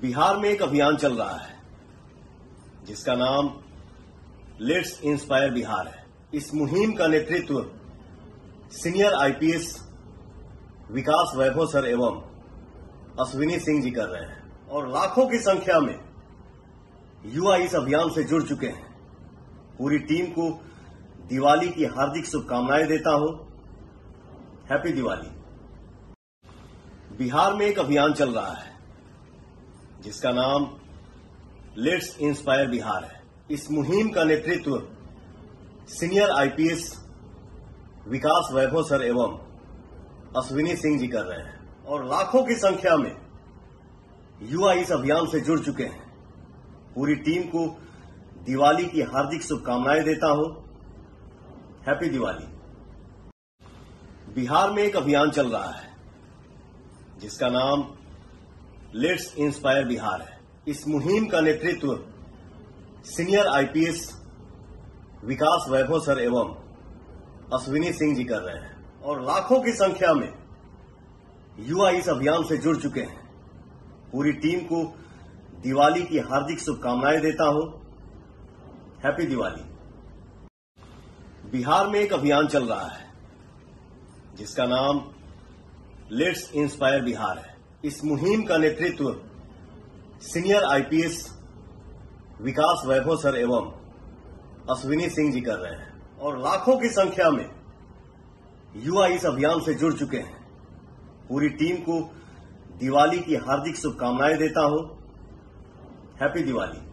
बिहार में एक अभियान चल रहा है, जिसका नाम लेट्स इंस्पायर बिहार है। इस मुहिम का नेतृत्व senior IPS Vikas Vaibhav sir एवं अश्विनी सिंह जी कर रहे हैं और लाखों की संख्या में युवा इस अभियान से जुड़ चुके हैं। पूरी टीम को दिवाली की हार्दिक शुभकामनाएँ देता हूँ। हैप्पी दिवाली। बिहार में एक अभियान चल रहा है। जिसका नाम लेट्स इंस्पायर बिहार है। इस मुहिम का नेतृत्व senior IPS Vikas Vaibhav sir एवं अश्विनी सिंह जी कर रहे हैं और लाखों की संख्या में युवा इस अभियान से जुड़ चुके हैं। पूरी टीम को दिवाली की हार्दिक शुभकामनाएँ देता हूँ। हैप्पी दिवाली बिहार में एक अभियान चल रहा है, जिसका नाम लेट्स इंस्पायर बिहार है इस मुहिम का नेतृत्व senior IPS Vikas Vaibhav sir एवं अश्विनी सिंह जी कर रहे हैं। और लाखों की संख्या में युवा इस अभियान से जुड़ चुके हैं। पूरी टीम को दिवाली की हार्दिक शुभकामनाएँ देता हूँ। हैप्पी दिवाली बिहार में एक अभियान चल रहा है, जिसका नाम लेट्स इंस्पायर बिहार है। इस मुहिम का नेतृत्व senior IPS Vikas Vaibhav sir एवं अश्विनी सिंह जी कर रहे हैं। और लाखों की संख्या में युवा इस अभियान से जुड़ चुके हैं। पूरी टीम को दिवाली की हार्दिक शुभकामनाएँ देता हूँ। हैप्पी दिवाली।